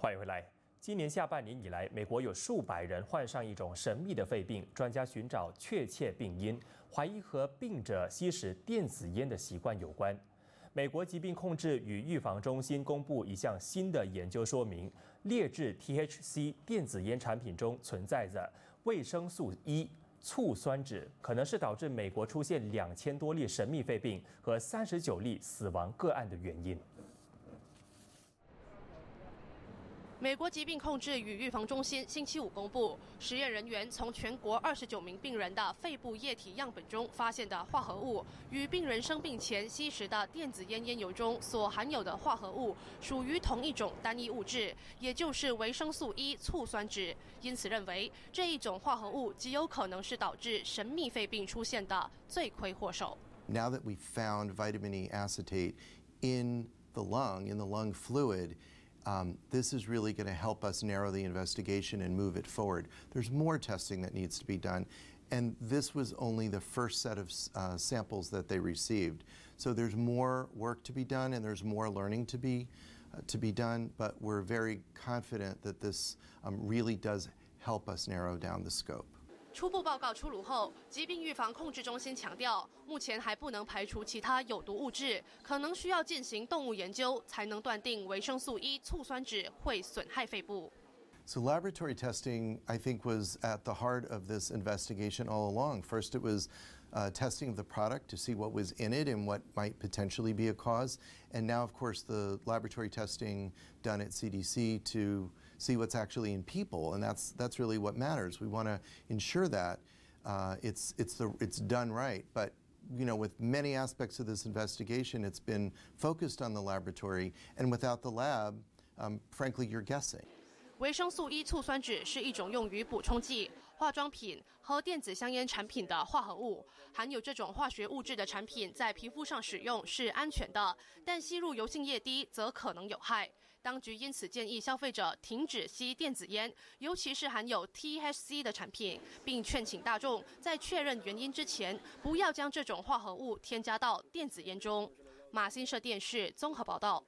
欢迎回来。今年下半年以来，美国有数百人患上一种神秘的肺病，专家寻找确切病因，怀疑和病者吸食电子烟的习惯有关。美国疾病控制与预防中心公布一项新的研究说明，劣质 THC 电子烟产品中存在着维生素 E 醋酸酯，可能是导致美国出现两千多例神秘肺病和三十九例死亡个案的原因。美国疾病控制与预防中心星期五公布，实验人员从全国二十九名病人的肺部液体样本中发现的化合物，与病人生病前吸食的电子烟烟油中所含有的化合物属于同一种单一物质，也就是维生素 E 醋酸酯。因此，认为这一种化合物极有可能是导致神秘肺病出现的罪魁祸首。Now that we found vitamin E acetate in the lung, in the lung fluid. Um, this is really going to help us narrow the investigation and move it forward. There's more testing that needs to be done. And this was only the first set of uh, samples that they received. So there's more work to be done and there's more learning to be, uh, to be done. But we're very confident that this um, really does help us narrow down the scope. 初步报告出炉后，疾病预防控制中心强调，目前还不能排除其他有毒物质，可能需要进行动物研究，才能断定维生素 E 醋酸酯会损害肺部。So, laboratory testing, I think, was at the heart of this investigation all along. First, it was uh, testing of the product to see what was in it and what might potentially be a cause. And now, of course, the laboratory testing done at CDC to see what's actually in people. And that's, that's really what matters. We want to ensure that uh, it's, it's, the, it's done right. But you know, with many aspects of this investigation, it's been focused on the laboratory, and without the lab, um, frankly, you're guessing. 维生素 E 醋酸酯是一种用于补充剂、 化妆品和电子香烟产品的化合物。含有这种化学物质的产品在皮肤上使用是安全的，但吸入油性液滴则可能有害。当局因此建议消费者停止吸电子烟，尤其是含有 THC 的产品，并劝请大众在确认原因之前，不要将这种化合物添加到电子烟中。马新社电视综合报道。